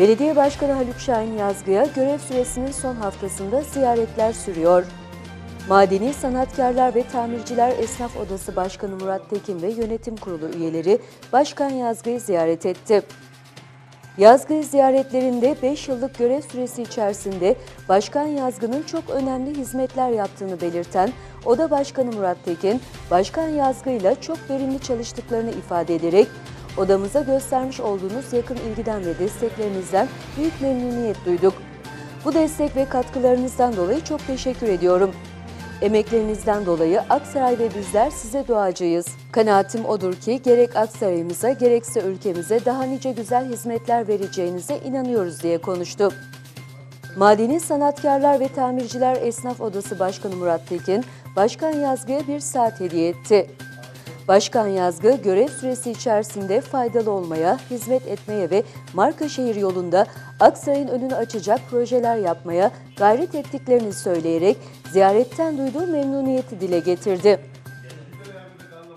Belediye Başkanı Haluk Şahin Yazgı'ya görev süresinin son haftasında ziyaretler sürüyor. Madeni Sanatkarlar ve Tamirciler Esnaf Odası Başkanı Murat Tekin ve yönetim kurulu üyeleri Başkan Yazgı'yı ziyaret etti. Yazgı ziyaretlerinde 5 yıllık görev süresi içerisinde Başkan Yazgı'nın çok önemli hizmetler yaptığını belirten Oda Başkanı Murat Tekin, Başkan Yazgı ile çok verimli çalıştıklarını ifade ederek odamıza göstermiş olduğunuz yakın ilgiden ve desteklerinizden büyük memnuniyet duyduk. Bu destek ve katkılarınızdan dolayı çok teşekkür ediyorum. Emeklerinizden dolayı Aksaray ve bizler size duacıyız. Kanaatim odur ki gerek Aksaray'ımıza gerekse ülkemize daha nice güzel hizmetler vereceğinize inanıyoruz diye konuştu. Madeni Sanatkarlar ve Tamirciler Esnaf Odası Başkanı Murat Tekin, Başkan Yazgı'ya bir saat hediye etti. Başkan Yazgı görev süresi içerisinde faydalı olmaya, hizmet etmeye ve marka şehir yolunda Aksaray'ın önünü açacak projeler yapmaya gayret ettiklerini söyleyerek ziyaretten duyduğu memnuniyeti dile getirdi.